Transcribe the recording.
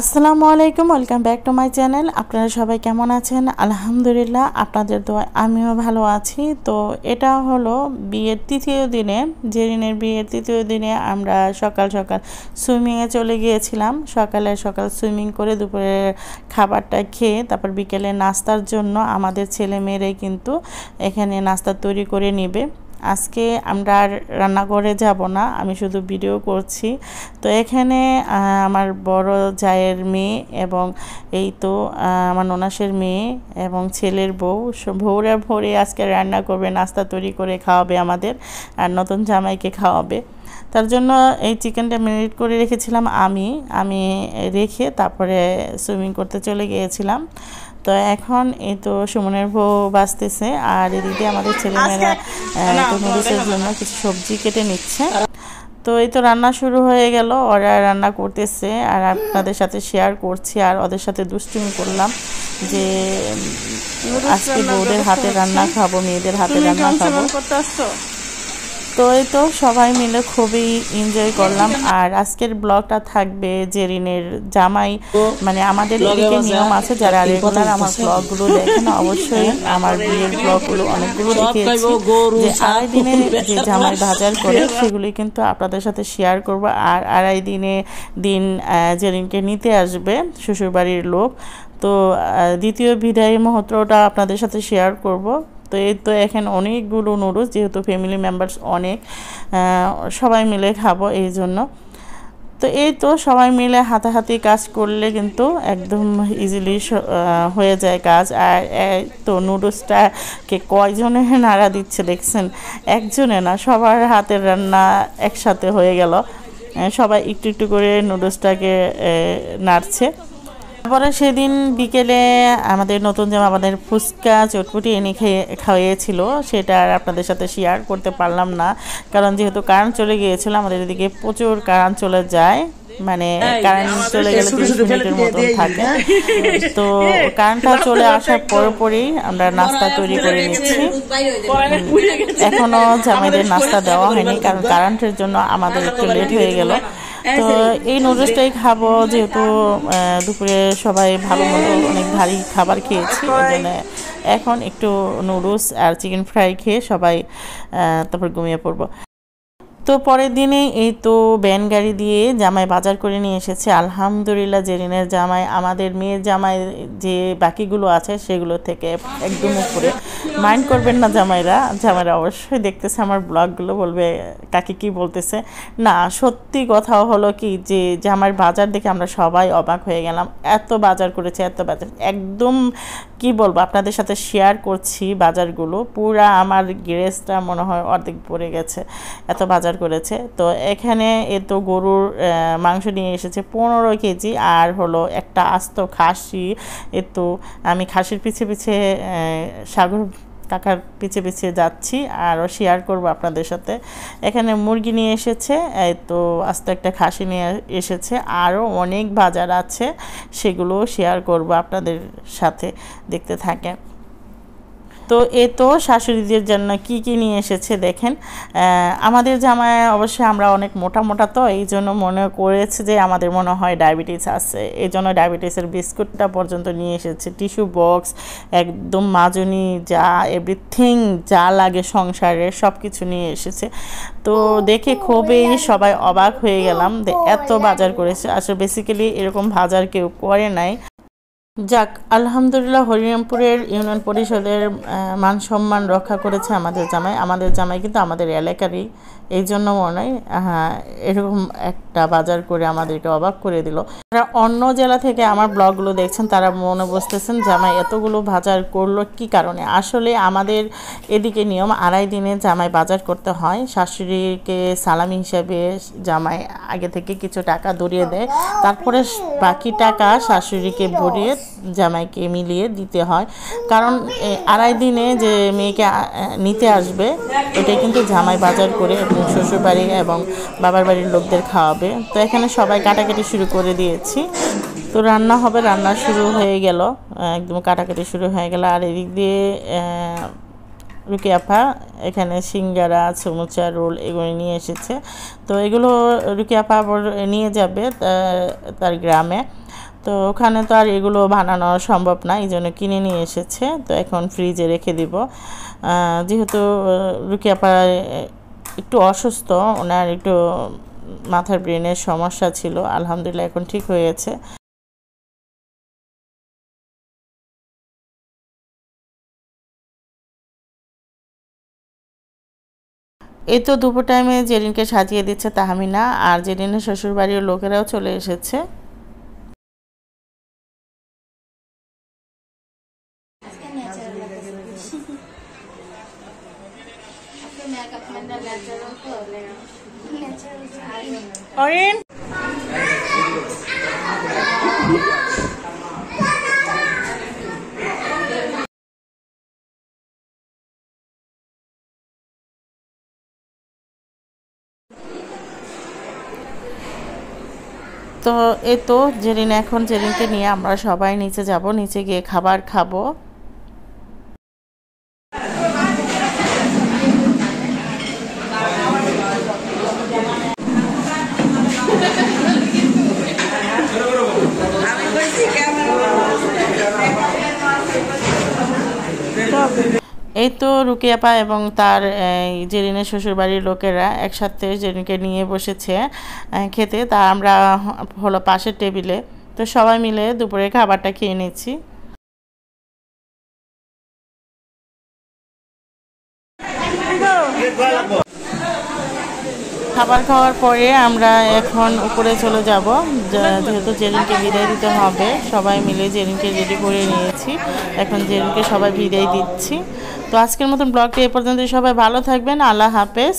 আসসালামু আলাইকুম, welcome back to my channel. আপনারা সবাই কেমন আছেন? আলহামদুলিল্লাহ, আপনাদের তো আমিও ভালো আছি। তো এটা হলো বিয়ের তৃতীয় দিনে জেরিনের বিয়ের তৃতীয় দিনে আমরা সকাল সকাল সুইমিংয়ে চলে গিয়েছিলাম। সকালে সকাল সুইমিং করে দুপুরে খাবারটা খেয়ে, তারপর বিকেলে নাস্তার জন্য আমাদের ছেলে মেয়েরাই কিন্তু এখানে নাস্তা তৈরি করে নেবে। আজকে আমরা রান্নাঘরে যাব না, আমি শুধু ভিডিও করছি। তো এখানে আমার বড় জায়ের মেয়ে এবং এই তো আমার ননাসের মেয়ে এবং ছেলের বউ। ভোরে ভোরে আজকে রান্না করবে, নাস্তা তৈরি করে খাওয়াবে আমাদের আর নতুন জামাইকে খাওয়াবে। তার জন্য এই চিকেনটা ম্যারিনেট করে রেখেছিলাম আমি। আমি রেখে তারপরে সুইমিং করতে চলে গিয়েছিলাম। তো এখন এই তো সুমনের বউ বাঁচতেছে আর এদিকে আমাদের ছেলেমেয়েরা তো নুডলসের জন্য কিছু সবজি কেটে নিচ্ছে। তো এই তো রান্না শুরু হয়ে গেল ওরা রান্না করতেছে আর আপনাদের সাথে শেয়ার করছি আর ওদের সাথে দুষ্টুমি করলাম যে আজকে বউদের হাতে রান্না খাব মেয়েদের হাতে রান্না খাব। তো এই তো সবাই মিলে খুবই এনজয় করলাম। আর আজকের ব্লগটা থাকবে জেরিনের জামাই। মানে আমাদের এদিকে নিয়ম আছে যারা রেগুলার আমার ব্লগগুলো দেখেন অবশ্যই আমার বিয়ের ব্লগগুলো অনেকগুলো দেখিয়েছি। যে আড়াই দিনে যে জামাই বাজার করে সেগুলি কিন্তু আপনাদের সাথে শেয়ার করব। আর আড়াই দিনে দিন জেরিনকে নিতে আসবে শ্বশুরবাড়ির লোক। তো দ্বিতীয় বিদায়ী মুহূর্তটা আপনাদের সাথে শেয়ার করব। তো এই তো এখানে অনেকগুলো নুডলস যেহেতু ফ্যামিলি মেম্বার্স অনেক সবাই মিলে খাব এই জন্য। তো এই তো সবাই মিলে হাতাহাতি কাজ করলে কিন্তু একদম ইজিলি হয়ে যায় কাজ। আর তো নুডলসটাকে কয়জনে নাড়া দিচ্ছে দেখছেন? একজনে না, সবার হাতের রান্না একসাথে হয়ে গেল। সবাই একটু একটু করে নুডলসটাকে নাড়ছে। তারপরে সেদিন বিকেলে আমাদের নতুন জামা আমাদের ফুচকা চটপুটি এনে খেয়ে খাওয়িয়েছিল। সেটা আর আপনাদের সাথে শেয়ার করতে পারলাম না। কারণ যেহেতু কারেন্ট চলে গিয়েছিল আমাদের এদিকে প্রচুর কারেন্ট চলে যায়। মানে কারেন্ট চলে গেলে তিরিশ মিনিটের মতন থাকে। তো কারেন্টটা চলে আসার পরপরই আমরা নাস্তা তৈরি করে নিচ্ছি। এখনও জামাইদের নাস্তা দেওয়া হয়নি কারণ কারেন্টের জন্য আমাদের একটু লেট হয়ে গেল। তো এই নুডলসটাই খাব যেহেতু দুপুরে সবাই ভালো মতো অনেক ভারী খাবার খেয়েছি এখন একটু নুডলস আর চিকেন ফ্রাই খেয়ে সবাই তারপর ঘুমিয়ে পড়ব। তো পরের দিনে এই তো ব্যান গাড়ি দিয়ে জামাই বাজার করে নিয়ে এসেছে। আলহামদুলিল্লাহ জেরিনের জামাই, আমাদের মেয়ের জামাই যে বাকিগুলো আছে সেগুলো থেকে একদম উপরে। মাইন্ড করবেন না জামাইরা জামাইরা অবশ্যই দেখতেছে আমার ব্লগগুলো, বলবে কাকে কি বলতেছে। না, সত্যি কথা হলো কি যে জামাইয়ের বাজার দেখে আমরা সবাই অবাক হয়ে গেলাম। এত বাজার করেছে, এত বাজার। একদম কি বলব, আপনাদের সাথে শেয়ার করছি বাজারগুলো। পুরা আমার গ্যারেজটা মনে হয় অর্ধেক পড়ে গেছে। এত বাজার করেছে। তো এখানে এ তো গরুর মাংস নিয়ে এসেছে পনেরো কেজি আর হলো একটা আস্ত খাসি। এ তো আমি খাসির পিছে পিছে সাগর কাকার পিছে পিছে যাচ্ছি আরও শেয়ার করব আপনাদের সাথে। এখানে মুরগি নিয়ে এসেছে তো আস্তে একটা খাসি নিয়ে এসেছে। আরও অনেক বাজার আছে সেগুলো শেয়ার করব আপনাদের সাথে, দেখতে থাকেন। তো এ তো শাশুড়িদের জন্য কি কি নিয়ে এসেছে দেখেন। আমাদের জামায় অবশ্যই আমরা অনেক মোটা মোটা তো, এই জন্য মনে করেছে যে আমাদের মনে হয় ডায়াবেটিস আছে। এই জন্য ডায়াবেটিসের বিস্কুটটা পর্যন্ত নিয়ে এসেছে। টিস্যু বক্স, একদম মাজনি, যা এভরিথিং যা লাগে সংসারে সব কিছু নিয়ে এসেছে। তো দেখে খুবই সবাই অবাক হয়ে গেলাম এত বাজার করেছে। আসলে বেসিক্যালি এরকম বাজার কেউ করে নাই। যাক, আলহামদুলিল্লাহ হরিরামপুরের ইউনিয়ন পরিষদের মান সম্মান রক্ষা করেছে আমাদের জামাই। আমাদের জামাই কিন্তু আমাদের এলাকারই, এই জন্য মনে হয় এরকম একটা বাজার করে আমাদেরকে অবাক করে দিল। যারা অন্য জেলা থেকে আমার ব্লগগুলো দেখছেন, তারা মনে বসতেছেন জামাই এতগুলো বাজার করল কি কারণে? আসলে আমাদের এদিকে নিয়ম, আড়াই দিনে জামাই বাজার করতে হয়। শাশুড়িকে সালামি হিসাবে জামাই আগে থেকে কিছু টাকা ধরিয়ে দেয়। তারপরে বাকি টাকা শাশুড়িকে ভরিয়ে জামাইকে মিলিয়ে দিতে হয়। কারণ আড়াই দিনে যে মেয়েকে নিতে আসবে ওটাই কিন্তু জামাই বাজার করে শ্বশুর বাড়ি এবং বাবার বাড়ির লোকদের খাওয়াবে। তো এখানে সবাই কাটাকাটি শুরু করে দিয়েছি। তো রান্না হবে, রান্না শুরু হয়ে গেল। একদম কাটাকাটি শুরু হয়ে গেল। আর এদিক দিয়ে রুকি আপা এখানে সিঙ্গারা, সমুচা, রোল এগুলো নিয়ে এসেছে। তো এগুলো রুকি আপা নিয়ে যাবে তার গ্রামে। তো ওখানে তো আর এগুলো বানানো সম্ভব না, এই জন্য কিনে নিয়ে এসেছে। তো এখন ফ্রিজে রেখে দিব। যেহেতু রুকিয়া পাড়ায় একটু অসুস্থ, ওনার একটু মাথার ব্রেনের সমস্যা ছিল, আলহামদুলিল্লাহ এখন ঠিক হয়েছে এই তো দুপুর টাইমে জেরিনকে সাজিয়ে দিচ্ছে তাহমিনা, আর জেরিনের শ্বশুরবাড়ির লোকেরাও চলে এসেছে। তো এ তো জেরিন এখন জেরিনকে নিয়ে আমরা সবাই নিচে যাব, নিচে গিয়ে খাবার খাব। এই তো রুকিয়াপা এবং তার জেরিনের শ্বশুরবাড়ির লোকেরা একসাথে জেরিনকে নিয়ে বসেছে খেতে। তা আমরা হলো পাশের টেবিলে। তো সবাই মিলে দুপুরে খাবারটা খেয়ে নিচ্ছি খাবার খাওয়ার পরে আমরা এখন উপরে চলে যাব। যেহেতু জেরিনকে বিদায় দিতে হবে, সবাই মিলে জেরিনকে রেডি করে নিয়েছি। এখন জেরিনকে সবাই বিদায় দিচ্ছি। তো আজকের মতন ব্লগটি এ পর্যন্ত সবাই ভালো থাকবেন। আল্লাহ হাফেজ।